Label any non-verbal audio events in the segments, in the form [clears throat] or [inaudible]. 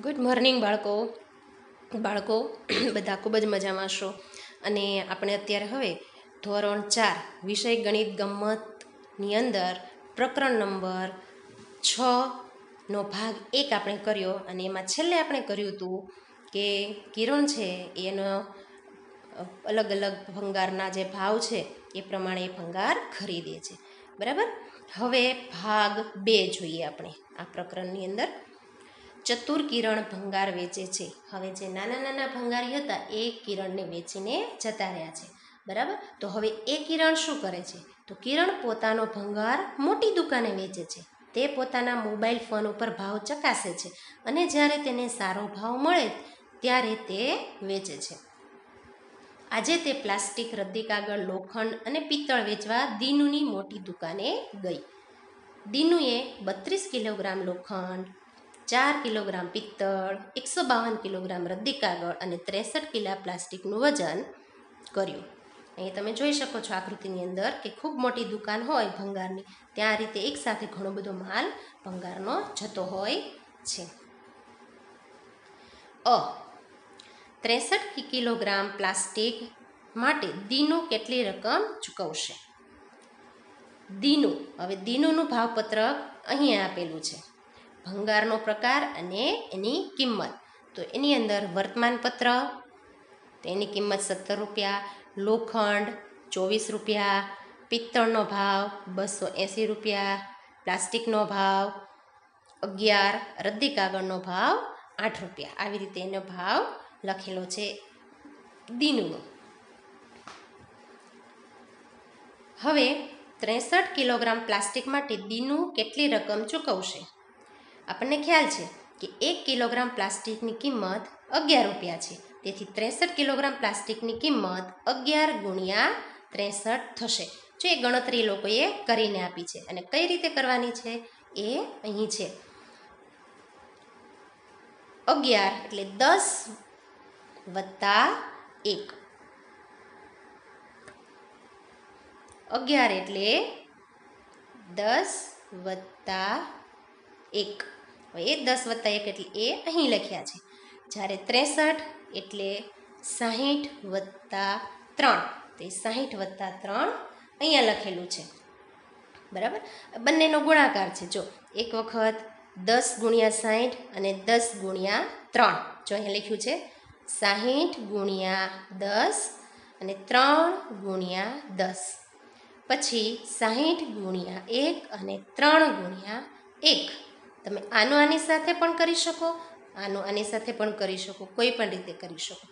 Good morning બાળકો. બાળકો, [clears throat] બધા ખૂબ જ મજામાં છો અને આપણે અત્યારે હવે ધોરણ ચાર, વિષય ગણિત ગમ્મતની અંદર પ્રકરણ નંબર છ નો ભાગ એક આપણે કર્યો. અને એમાં છેલ્લે આપણે કર્યું હતું કે કિરણ છે, એનો અલગ અલગ ભંગારના જે ભાવ છે, એ પ્રમાણે ભંગાર ખરીદે છે. બરાબર? હવે ભાગ બે જોઈએ આપણે, આ પ્રકરણની અંદર. ચતુર કિરણ ભંગાર વેચે છે. હવે જે નાના નાના ભંગારી હતા, એ કિરણને વેચીને જતા રહ્યા છે. બરાબર? તો હવે એ કિરણ શું કરે છે? તો કિરણ પોતાનો ભંગાર મોટી દુકાને વેચે છે. તે પોતાના મોબાઈલ ફોન ઉપર ભાવ ચકાસે છે અને જ્યારે તેને સારો ભાવ મળે ત્યારે તે વેચે છે. આજે તે પ્લાસ્ટિક રદ્દી કાગળ, લોખંડ અને પિત્તળ વેચવા દીનુની મોટી દુકાને ગઈ. દીનુએ બત્રીસ કિલોગ્રામ લોખંડ ચાર કિલોગ્રામ પિત્તળ, એકસો બાવન કિલોગ્રામ રદ્દી કાગળ અને ત્રેસઠ કિલા પ્લાસ્ટિકનું વજન કર્યું. અહીં તમે જોઈ શકો છો આકૃતિની અંદર કે ખૂબ મોટી દુકાન હોય ભંગારની, ત્યાં રીતે એકસાથે ઘણો બધો માલ ભંગારનો જતો હોય છે. અ, ત્રેસઠ કિલોગ્રામ પ્લાસ્ટિક માટે દીનો કેટલી રકમ ચૂકવશે? દીનું, હવે દીનુંનું ભાવપત્રક અહીંયા આપેલું છે. ભંગારનો પ્રકાર અને એની કિંમત. તો એની અંદર વર્તમાનપત્ર તેની કિંમત સત્તર રૂપિયા, લોખંડ ચોવીસ રૂપિયા, પિત્તળનો ભાવ બસો એંસી રૂપિયા, પ્લાસ્ટિકનો ભાવ અગિયાર, રદ્દી કાગળનો ભાવ આઠ રૂપિયા. આવી રીતે એનો ભાવ લખેલો છે દીનુનો. હવે ત્રેસઠ કિલોગ્રામ પ્લાસ્ટિક માટે દીનુ કેટલી રકમ ચૂકવશે? આપણને ખ્યાલ છે કે એક કિલોગ્રામ પ્લાસ્ટિકની કિંમત અગિયાર રૂપિયા છે. તેથી ત્રેસઠ કિલોગ્રામ પ્લાસ્ટિકની કિંમત અગિયાર ગુણ્યા ત્રેસઠ થશે. જો એ ગણતરી લોકોએ કરીને આપી છે. અને કઈ રીતે કરવાની છે? એ અહીં છે. અગિયાર એટલે દસ વત્તા એક. અગિયાર એટલે દસ વત્તા એક. હવે એ દસ વત્તા એક એટલે એ અહીં લખ્યા છે. જ્યારે ત્રેસઠ એટલે સાહીઠ વત્તા ત્રણ. તો એ સાહીઠ વત્તા ત્રણ અહીંયા લખેલું છે. બરાબર? બંનેનો ગુણાકાર છે. જો એક વખત દસ ગુણ્યા સાહીઠ અને દસ ગુણ્યા ત્રણ. જો અહીંયા લખ્યું છે, સાહીઠ ગુણ્યા દસ અને ત્રણ ગુણ્યા દસ. પછી સાહીઠ ગુણ્યા એક અને ત્રણ ગુણ્યા એક. તમે આનો આની સાથે પણ કરી શકો, આનો આની સાથે પણ કરી શકો, કોઈ પણ રીતે કરી શકો.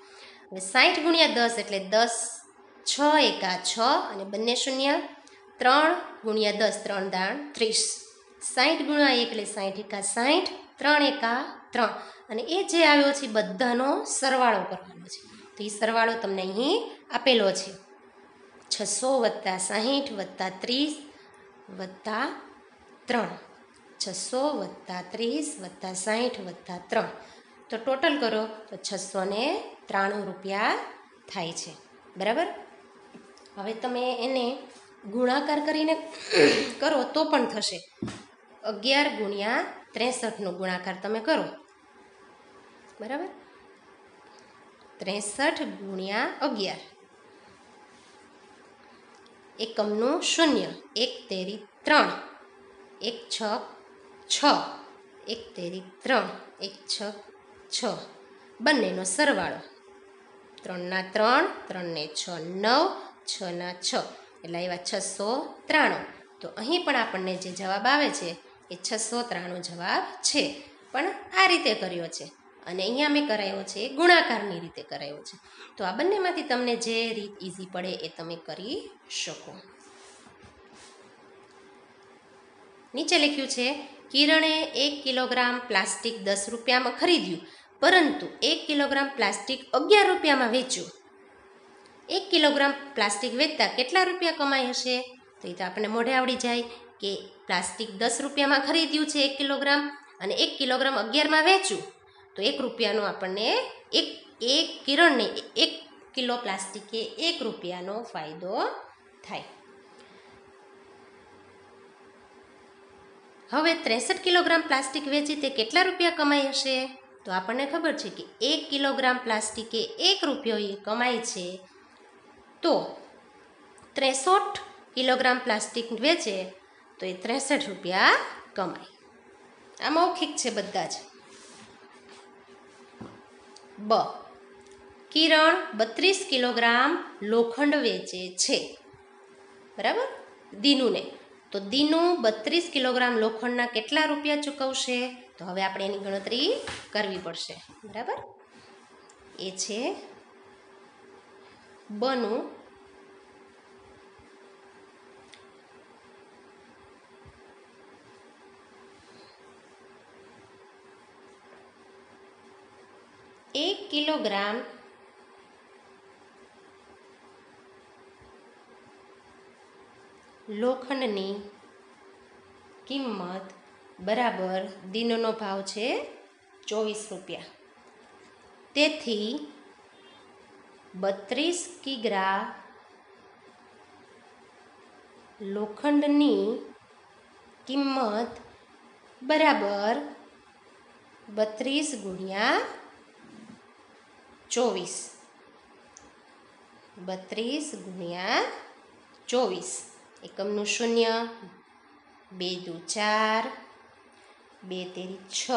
હવે સાઠ ગુણ્યા દસ એટલે દસ, છ એકા છ અને બંને શૂન્ય, ત્રણ ગુણ્યા દસ, ત્રણ દાણ ત્રીસ. સાઠ ગુણ્યા એક એટલે સાઠ એકા સાઠ ત્રણ એકા ત્રણ. અને એ જે આવ્યો છે બધાનો સરવાળો કરવાનો છે. તો એ સરવાળો તમને અહીં આપેલો છે. છસો વત્તા સાહીઠ વત્તા ત્રીસ વત્તા ત્રણ. છસો વત્તા ત્રીસ વત્તા સાહીઠ વત્તા ત્રણ. તો ટોટલ કરો, તો છસો ને ત્રાણું રૂપિયા થાય છે. બરાબર? હવે તમે એને ગુણાકાર કરીને કરો તો પણ થશે. અગિયાર ગુણ્યા ત્રેસઠનો ગુણાકાર તમે કરો. બરાબર? ત્રેસઠ ગુણ્યા અગિયાર. એકમનું શૂન્ય. એક તેરી ત્રણ. એક છ છ. એક તેરી ત્રણ, એક છ છ. બંનેનો સરવાળો. ત્રણના ત્રણ, ત્રણને છ, નવ, છના છ. એટલે આવ્યા છસો ત્રાણું. તો અહીં પણ આપણને જે જવાબ આવે છે, એ છસો ત્રાણું જવાબ છે. પણ આ રીતે કર્યો છે. અને અહીંયા મેં કરાયો છે ગુણાકારની રીતે કરાયો છે. તો આ બંનેમાંથી તમને જે રીત ઇઝી પડે એ તમે કરી શકો. નીચે લખ્યું છે કિરણે એક કિલોગ્રામ પ્લાસ્ટિક દસ રૂપિયામાં ખરીદ્યું, પરંતુ એક કિલોગ્રામ પ્લાસ્ટિક અગિયાર રૂપિયામાં વેચ્યું. એક કિલોગ્રામ પ્લાસ્ટિક વેચતા કેટલા રૂપિયા કમાઈ હશે? તો એ તો આપણને મોઢે આવડી જાય કે પ્લાસ્ટિક દસ રૂપિયામાં ખરીદ્યું છે એક કિલોગ્રામ અને એક કિલોગ્રામ અગિયારમાં વેચ્યું. તો એક રૂપિયાનો આપણને એક એક કિરણને એક કિલો પ્લાસ્ટિકે એક રૂપિયાનો ફાયદો થાય. હવે ત્રેસઠ કિલોગ્રામ પ્લાસ્ટિક વેચી તે કેટલા રૂપિયા કમાઈ હશે? તો આપણને ખબર છે કે એક કિલોગ્રામ પ્લાસ્ટિકે એક રૂપિયો એ કમાય છે. તો ત્રેસઠ કિલોગ્રામ પ્લાસ્ટિક વેચે તો એ ત્રેસઠ રૂપિયા કમાય. આ મૌખિક છે બધા જ. બ. કિરણ બત્રીસ કિલોગ્રામ લોખંડ વેચે છે. બરાબર? દીનુને. તો દીનુ બત્રીસ કિલોગ્રામ લોખંડના કેટલા રૂપિયા ચૂકવશે? તો હવે આપણે એની ગણતરી કરવી પડશે. બરાબર? એ છે બનું એક કિલોગ્રામ લોખંડની કિંમત બરાબર દિનનો ભાવ છે ચોવીસ રૂપિયા. તેથી બત્રીસ કિગ્રા લોખંડની કિંમત બરાબર બત્રીસ ગુણ્યા ચોવીસ. બત્રીસ ગુણ્યા ચોવીસ. એકમનું શૂન્ય, બે દુ ચાર, બે તેરી છ,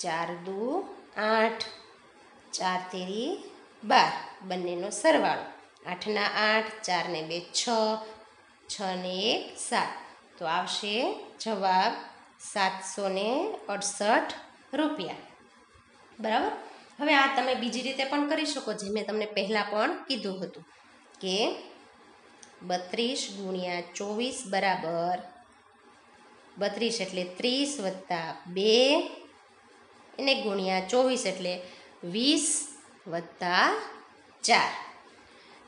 ચાર દુ આઠ, ચાર તેરી બાર, બંનેનો સરવાળો. આઠના આઠ, ચારને બે છ છ ને એક, સાત. તો આવશે જવાબ સાતસો ને અડસઠ રૂપિયા. બરાબર? હવે આ તમે બીજી રીતે પણ કરી શકો, જે મેં તમને પહેલાં પણ કીધું હતું, કે બત્રીસ ગુણ્યા ચોવીસ બરાબર. બત્રીસ એટલે ત્રીસ વત્તા બે એને ગુણ્યા ચોવીસ એટલે વીસ વત્તા ચાર.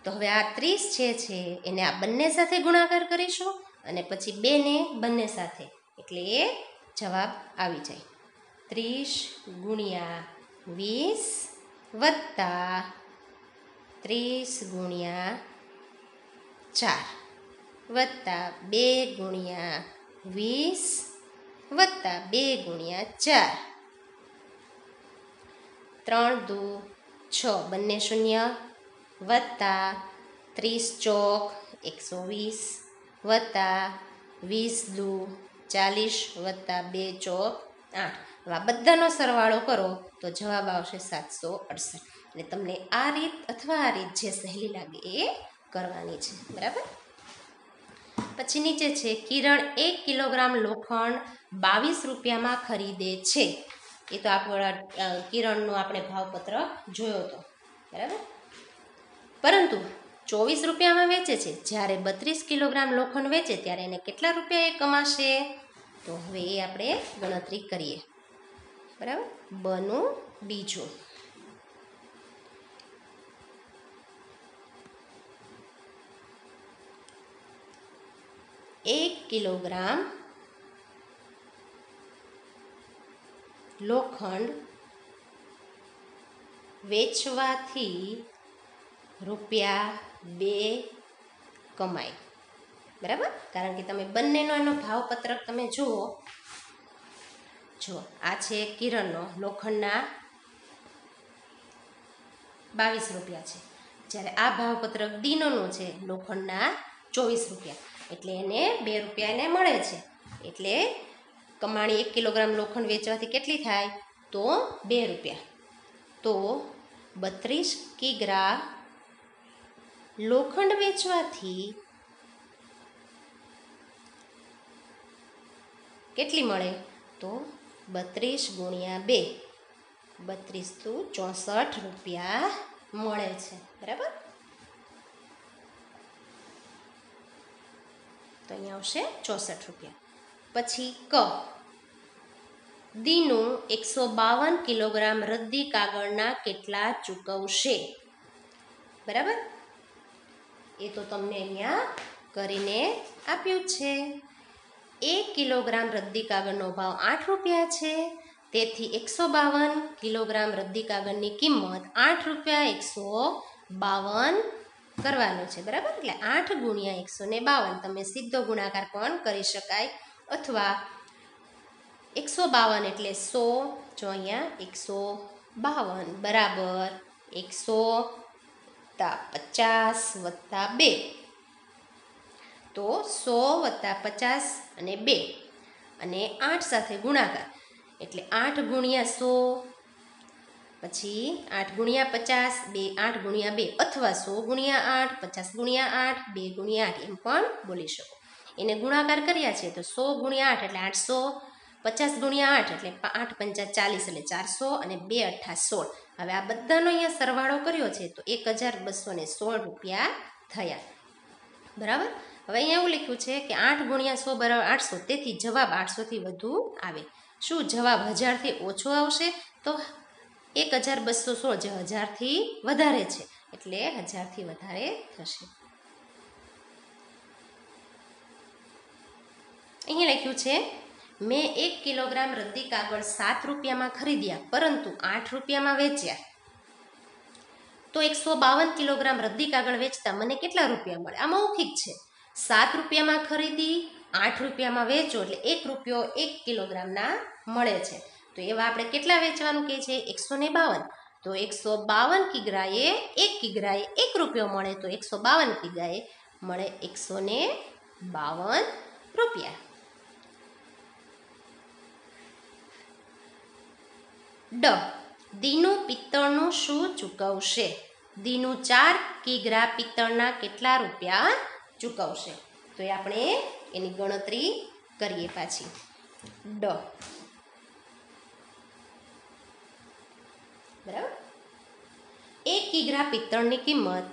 તો હવે આ ત્રીસ જે છે એને આ બંને સાથે ગુણાકાર કરીશું અને પછી બેને બંને સાથે. એટલે એ જવાબ આવી જાય. ત્રીસ ગુણ્યા વીસ વત્તા ત્રીસ ગુણ્યા ચાર. વત્તા બે ગુણ્યા વીસ. વત્તા બે ગુણ્યા ચાર. ત્રણ દુ છ, બંને શૂન્ય. વત્તા ત્રીસ ચોક એકસો વીસ. વત્તા વીસ દુ ચાલીસ, વત્તા બે ચોક આઠ. આ બધાનો સરવાળો કરો તો જવાબ આવશે સાતસો અડસઠ. એટલે તમને આ રીત અથવા આ રીત જે સહેલી લાગે એ કરવાની છે. બરાબર? પછી નીચે છે, કિરણ એક કિલોગ્રામ લોખંડ બાવીસ રૂપિયામાં ખરીદે છે. એ તો આપણા કિરણનો આપણે ભાવપત્ર જોયો હતો બરાબર? પરંતુ ચોવીસ રૂપિયામાં વેચે છે. જ્યારે બત્રીસ કિલોગ્રામ લોખંડ વેચે, ત્યારે એને કેટલા રૂપિયા એ કમાશે? તો હવે એ આપણે ગણતરી કરીએ. બરાબર? બનું બીજું. એક કિલોગ્રામ લોખંડ વેચવાથી રૂપિયા બે કમાય બરાબર? કારણ કે તમે બંનેનો એનો ભાવપત્રક તમે જુઓ. જુઓ આ છે કિરણનો, લોખંડના બાવીસ રૂપિયા છે. જ્યારે આ ભાવપત્રક ડીનોનો છે, લોખંડના ચોવીસ રૂપિયા. એટલે એને બે રૂપિયા એને મળે છે. એટલે કમાણી એક કિલોગ્રામ લોખંડ વેચવાથી કેટલી થાય? તો બે રૂપિયા. તો બત્રીસ કિગ્રા લોખંડ વેચવાથી કેટલી મળે? તો બત્રીસ ગુણ્યા બે. બત્રીસ તો ચોસઠ રૂપિયા મળે છે. બરાબર? તો અહીંયા આવશે ચોસઠ રૂપિયા. પછી ક. દીનું એકસો બાવન કિલોગ્રામ રદ્દી કાગળના કેટલા ચૂકવશે? બરાબર? એ તો તમને અહીંયા કરીને આપ્યું છે. એક કિલોગ્રામ રદ્દી કાગળનો ભાવ આઠ રૂપિયા છે. તેથી એકસો બાવન કિલોગ્રામ રદ્દી કાગળની કિંમત આઠ રૂપિયા એકસો બાવન કરવાનું છે, બરાબર? એટલે આઠ ગુણ્યા એકસો ને બાવન, તમે સીધો ગુણાકાર પણ કરી શકાય. અથવા એકસો બાવન એટલે સો જો અહીંયા એકસો બાવન, બરાબર? એકસો પચાસ વત્તા બે. તો સો વત્તા પચાસ અને બે. અને આઠ સાથે ગુણાકાર. એટલે આઠ ગુણ્યા સો પછી આઠ ગુણ્યા પચાસ, બે આઠ ગુણ્યા બે અથવા સો ગુણ્યા આઠ, પચાસ ગુણ્યા આઠ, બે ગુણ્યા આઠ એમ પણ બોલી શકો. એને ગુણાકાર કર્યા છે તો સો ગુણ્યા આઠ એટલે આઠસો, પચાસ ગુણ્યા આઠ એટલે આઠ પંચા ચાલીસ એટલે ચારસો અને બે અઠ્ઠા સોળ. હવે આ બધાનો અહીંયા સરવાળો કર્યો છે તો એક હજાર બસો ને સોળ રૂપિયા થયા. બરાબર? હવે અહીંયા એવું લખ્યું છે કે આઠ ગુણ્યા સો બરાબર આઠસો, તેથી જવાબ આઠસોથી વધુ આવે. શું જવાબ હજારથી ઓછો આવશે? તો એક હજાર બસો સોળ જે હજારથી વધારે છે. એટલે હજારથી વધારે થશે. અહીંયા લખ્યું છે, મેં એક કિલોગ્રામ રદ્દી કાગળ સાત રૂપિયામાં ખરીદ્યા, પરંતુ આઠ રૂપિયામાં વેચ્યા. તો એકસો બાવન કિલોગ્રામ રદ્દી કાગળ વેચતા મને કેટલા રૂપિયા મળે આ મૌખિક છે. સાત રૂપિયામાં ખરીદી, આઠ રૂપિયામાં વેચો, એટલે એક રૂપિયો એક કિલોગ્રામના મળે છે. તો એવા આપણે કેટલા વેચવાનું કહે છે? એકસો ને બાવન. તો એકસો બાવન કિગ્રાએ એક કિગ્રાએ એક રૂપિયો મળે તો એકસો બાવન કિગ્રાએ મળે એકસો ને બાવન રૂપિયા. ડ. દીનું પિત્તળનું શું ચૂકવશે? દીનું ચાર કિગ્રા પિત્તળના કેટલા રૂપિયા ચૂકવશે? તો એ આપણે એની ગણતરી કરીએ પાછી. ડ. બરાબર? એક કિગ્રા પિત્તળની કિંમત.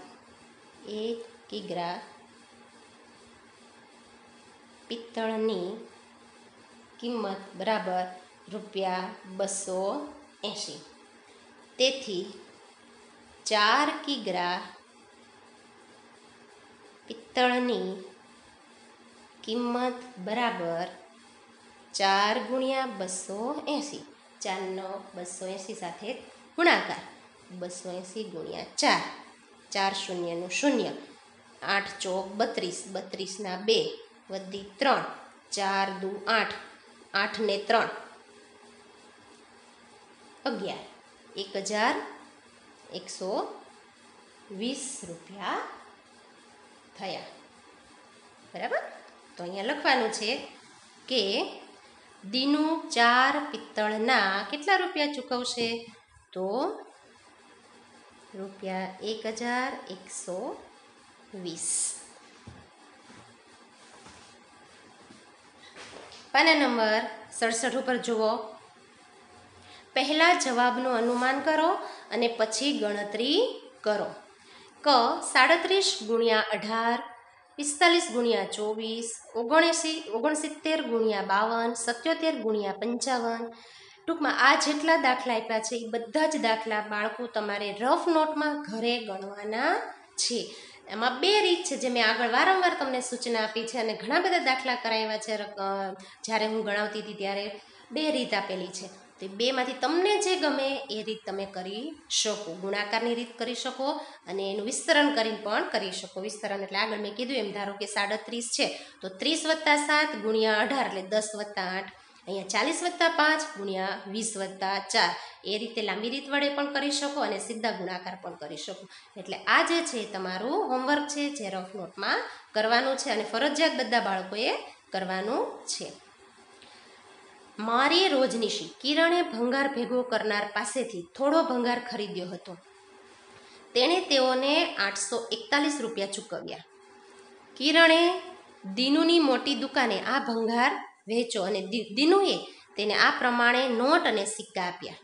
એક કિગ્રા પિત્તળની કિંમત બરાબર રૂપિયા બસો એંશી. તેથી ચાર કિગ્રા પિત્તળની કિંમત બરાબર ચાર ગુણ્યા બસો એંસી ચારનો બસો એંસી સાથે ગુણાકાર. બસો એંસી ગુણ્યા ચાર. ચાર શૂન્યનું શૂન્ય. આઠ ચોક બત્રીસ. બત્રીસના બે વધી ત્રણ. ચાર દુ આઠ. આઠ ને ત્રણ. અગિયાર. એક હજાર એકસો વીસ રૂપિયા થયા. બરાબર? તો અહીંયા લખવાનું છે કે દીનું ચાર પિત્તળના કેટલા રૂપિયા ચૂકવશે? તો રૂપિયા એક હજાર એકસો વીસ. પાના નંબર સડસઠ ઉપર જુઓ. પહેલાં જવાબનું અનુમાન કરો અને પછી ગણતરી કરો. ક સાડત્રીસ ગુણ્યા અઢાર, પિસ્તાલીસ ગુણ્યા ચોવીસ, ઓગણસી, ઓગણસિત્તેર ગુણ્યા બાવન, સત્યોતેર ગુણ્યા પંચાવન ટૂંકમાં આ જેટલા દાખલા આપ્યા છે એ બધા જ દાખલા બાળકો તમારે રફ નોટમાં ઘરે ગણવાના છે. એમાં બે રીત છે જે મેં આગળ વારંવાર તમને સૂચના આપી છે અને ઘણા બધા દાખલા કરાવ્યા છે જ્યારે હું ગણાવતી હતી ત્યારે બે રીત આપેલી છે. તો બેમાંથી તમને જે ગમે એ રીત તમે કરી શકો. ગુણાકારની રીત કરી શકો અને એનું વિસ્તરણ કરીને પણ કરી શકો. વિસ્તરણ એટલે આગળ મેં કીધું એમ, ધારો કે સાડત્રીસ છે, તો ત્રીસ વત્તા સાત ગુણ્યા અઢાર એટલે દસ વત્તા આઠ. અહીંયા ચાલીસ વત્તા પાંચ ગુણ્યા વીસ વત્તા ચાર. એ રીતે લાંબી રીત વડે પણ કરી શકો અને સીધા ગુણાકાર પણ કરી શકો. એટલે આ જે છે તમારું હોમવર્ક છે જે રફ નોટમાં કરવાનું છે અને ફરજિયાત બધા બાળકોએ કરવાનું છે. મારી રોજનીશી કિરણે ભંગાર ભેગો કરનાર પાસેથી થોડો ભંગાર ખરીદ્યો હતો. તેણે તેઓને આઠસો એકતાલીસ રૂપિયા ચૂકવ્યા. કિરણે દીનુની મોટી દુકાને આ ભંગાર વેચો અને દિનુએ તેને આ પ્રમાણે નોટ અને સિક્કા આપ્યા.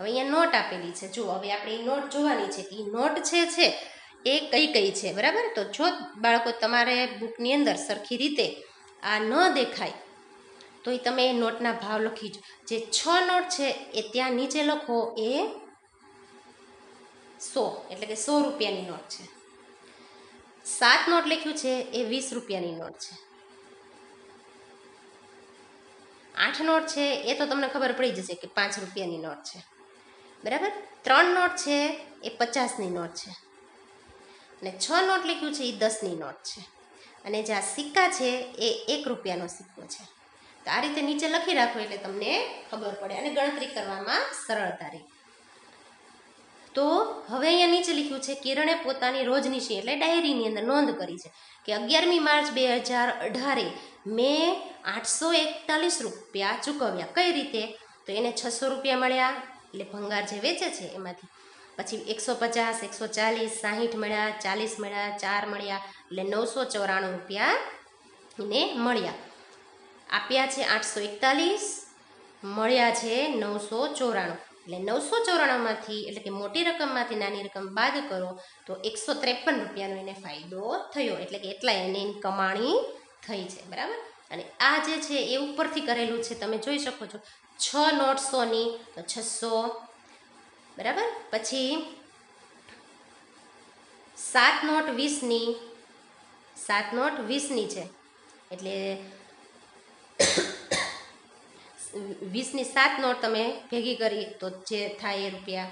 હવે અહીંયા નોટ આપેલી છે. જો હવે આપણે એ નોટ જોવાની છે. એ નોટ છે છે, એ કઈ કઈ છે, બરાબર? તો જો બાળકો, તમારે બુકની અંદર સરખી રીતે આ ન દેખાય તો એ તમે નોટના ભાવ લખી જે છ નોટ છે, એ ત્યાં નીચે લખો, એ સો, એટલે કે સો રૂપિયાની નોટ છે. સાત નોટ લખ્યું છે, એ વીસ રૂપિયાની નોટ છે. આઠ નોટ છે, એ તો તમને ખબર પડી જશે કે પાંચ રૂપિયાની નોટ છે. બરાબર? ત્રણ નોટ છે, એ પચાસની નોટ છે. અને છ નોટ લખ્યું છે, એ દસની નોટ છે. અને જે આ સિક્કા છે, એ એક રૂપિયાનો સિક્કો છે. તો આ રીતે નીચે લખી રાખો એટલે તમને ખબર પડે અને ગણતરી કરવામાં સરળતા રહે. તો હવે અહીંયા નીચે લખ્યું છે, કિરણે પોતાની રોજનીશી એટલે ડાયરીની અંદર નોંધ કરી છે કે અગિયારમી માર્ચ બે હજાર અઢારે મેં આઠસો એકતાલીસ રૂપિયા ચૂકવ્યા. કઈ રીતે? તો એને છસો રૂપિયા મળ્યા, એટલે ભંગાર જે વેચે છે એમાંથી. પછી એકસો પચાસ, એકસો ચાલીસ, સાહીઠ મળ્યા, ચાલીસ મળ્યા, ચાર મળ્યા, એટલે નવસો ચોરાણું રૂપિયા એને મળ્યા. આપ્યા છે આઠસો એકતાલીસ, મળ્યા છે નવસો ચોરાણું. એટલે નવસો ચોરાણુંમાંથી, એટલે કે મોટી રકમમાંથી નાની રકમ બાદ કરો, તો એકસો ત્રેપન રૂપિયાનો એને ફાયદો થયો. એટલે કે એટલા એને કમાણી થઈ છે, બરાબર? અને આ જે છે એ ઉપરથી કરેલું છે, તમે જોઈ શકો છો. છ નોટ સોની તો છસો, બરાબર? પછી સાત નોટ વીસની, સાત નોટ વીસની છે. એટલે વીસની સાત નોટ તમે ભેગી કરી, તો જે થાય એ રૂપિયા.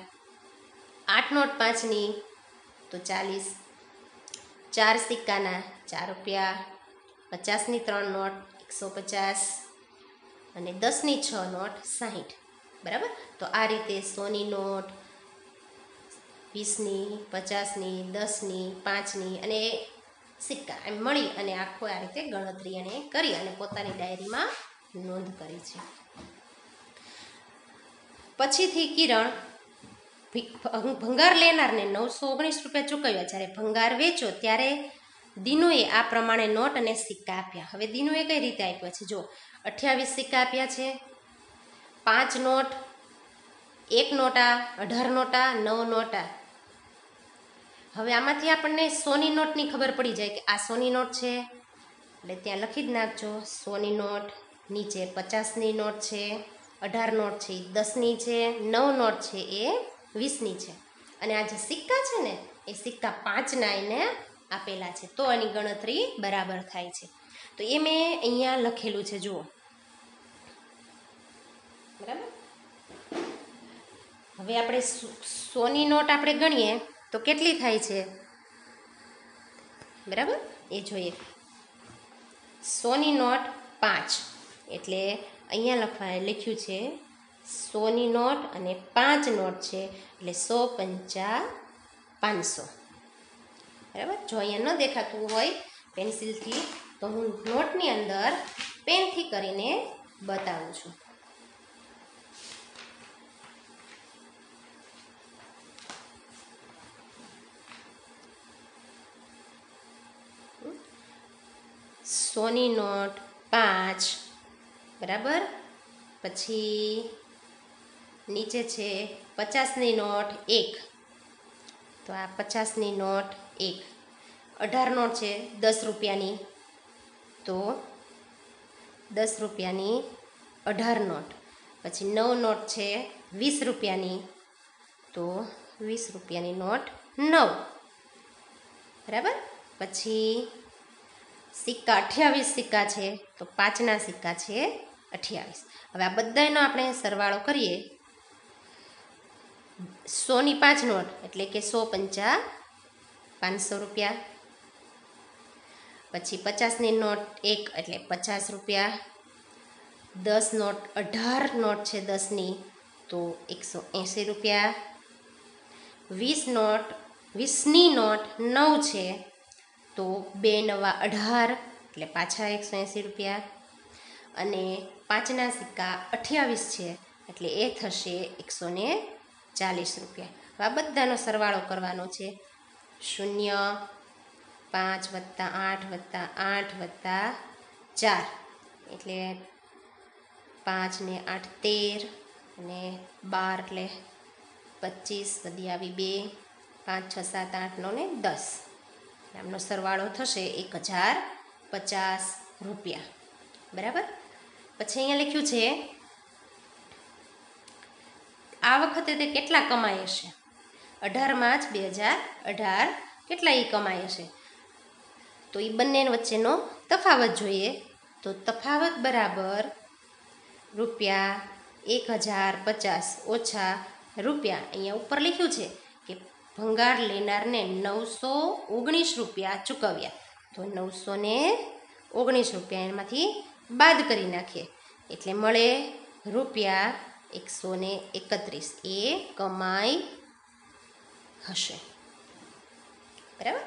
આઠ નોટ પાંચની તો ચાલીસ. ચાર સિક્કાના, ચાર રૂપિયા. પચાસની ત્રણ નોટ, એકસો પચાસ. અને દસની છ નોટ, સાહીઠ. બરાબર? તો આ રીતે સોની નોટ વીસની પચાસની દસની પાંચની અને સિક્કા એમ મળી અને આખો આ રીતે ગણતરી એને કરી અને પોતાની ડાયરીમાં નોંધ કરી છે. પછીથી કિરણ ભંગાર લેનારને નવસો ઓગણીસ રૂપિયા ચૂકવ્યા. જ્યારે ભંગાર વેચો ત્યારે દિનુએ આ પ્રમાણે નોટ અને સિક્કા આપ્યા. હવે દિનુએ કઈ રીતે આપ્યા છે? જો, અઠ્યાવીસ સિક્કા આપ્યા છે, પાંચ નોટ, એક નોટા, અઢાર નોટા, નવ નોટા. હવે આમાંથી આપણને સોની નોટની ખબર પડી જાય કે આ સોની નોટ છે. એટલે ત્યાં લખી જ નાખજો, સોની નોટ નીચે પચાસની નોટ છે, અઢાર નોટ છે એ દસની છે, નવ નોટ છે, એ વીસની છે. અને આ જે સિક્કા છે ને, એ સિક્કા પાંચના એને આપેલા છે. તો એની ગણતરી બરાબર થાય છે. તો એ મેં અહીંયા લખેલું છે, જુઓ. બરાબર? હવે આપણે સોની નોટ આપણે ગણીએ, તો કેટલી થાય છે? બરાબર? એ જોઈએ. સોની નોટ પાંચ. એટલે અહીંયા લખવા લખ્યું છે, સોની નોટ અને પાંચ નોટ છે, એટલે સો પંચા પાંચસો. બરાબર? જો અહીંયા ન દેખાતું હોય પેન્સિલથી, તો હું નોટની અંદર પેનથી કરીને બતાવું છું. સોની નોટ પાંચ બરાબર? પછી નીચે છે પચાસની નોટ એક. તો આ પચાસની નોટ એક. અઢાર નોટ છે દસ રૂપિયાની. તો દસ રૂપિયાની અઢાર નોટ. પછી નવ નોટ છે વીસ રૂપિયાની. તો વીસ રૂપિયાની નોટ નવ. બરાબર? પછી સિક્કા, અઠ્યાવીસ સિક્કા છે. તો પાંચના સિક્કા છે અઠ્યાવીસ. હવે આ બધાનો આપણે સરવાળો કરીએ. સોની પાંચ નોટ, એટલે કે સો પંચા પાંચસો રૂપિયા. પછી પચાસની નોટ એક, એટલે પચાસ રૂપિયા. દસ નોટ અઢાર નોટ છે દસની, તો એકસો એંસી રૂપિયા. વીસ નોટ, વીસની નોટ નવ છે, તો બે નવા અઢાર, એટલે પાછા એકસો એંસી રૂપિયા. અને પાંચના સિક્કા અઠ્યાવીસ છે, એટલે એ થશે એકસો ને ચાલીસ રૂપિયા. આ બધાનો સરવાળો કરવાનો છે. શૂન્ય, પાંચ વત્તા આઠ વત્તા આઠ વત્તા ચાર. એટલે પાંચ ને આઠ તેર અને બાર એટલે પચીસ વધી આવી બે, પાંચ, છ, સાત, આઠ ને દસ. આમનો સરવાળો થશે એક હજાર પચાસ રૂપિયા. બરાબર? પછી અહીંયા લખ્યું છે, આ વખતે તે કેટલા કમાય છે અઢાર માર્ચ બે હજાર અઢાર કેટલા એ કમાય છે તો એ બંને વચ્ચેનો તફાવત જોઈએ. તો તફાવત બરાબર રૂપિયા એક હજાર પચાસ ઓછા રૂપિયા. અહીંયા ઉપર લખ્યું છે કે ભંગાર લેનારને નવસો ઓગણીસ રૂપિયા ચૂકવ્યા. તો નવસો ઓગણીસ રૂપિયા એમાંથી બાદ કરી નાખીએ. એટલે મળે રૂપિયા એકસો ને એકત્રીસ. એ કમાઈ હશે. બરાબર?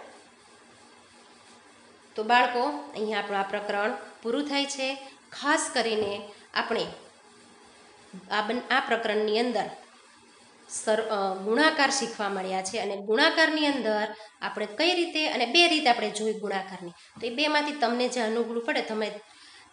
તો બાળકો, અહીંયા આપણું આ પ્રકરણ પૂરું થાય છે. ખાસ કરીને આપણે આ પ્રકરણની અંદર સર ગુણાકાર શીખવા મળ્યા છે અને ગુણાકારની અંદર આપણે કઈ રીતે અને બે રીતે આપણે જોઈ ગુણાકારની. તો એ બેમાંથી તમને જે અનુકૂળ પડે, તમે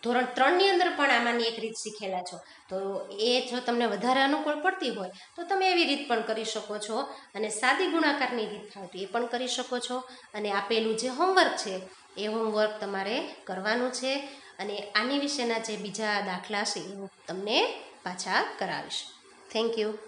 ધોરણ ત્રણની અંદર પણ આમાંની એક રીત શીખેલા છો. તો એ જો તમને વધારે અનુકૂળ પડતી હોય, તો તમે એવી રીત પણ કરી શકો છો. અને સાદી ગુણાકારની રીત ફાવતી એ પણ કરી શકો છો. અને આપેલું જે હોમવર્ક છે, એ હોમવર્ક તમારે કરવાનું છે. અને આની વિશેના જે બીજા દાખલા છે એ હું તમને પાછા કરાવીશ. Thank you